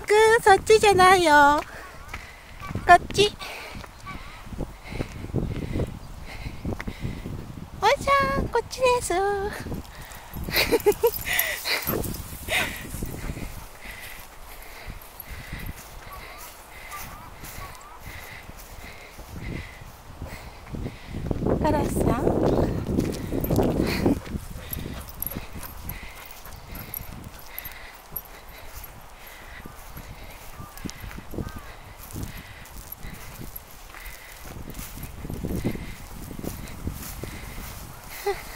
くんそっちじゃないよ。こっち。おいさんこっちです。カラスさん？Ha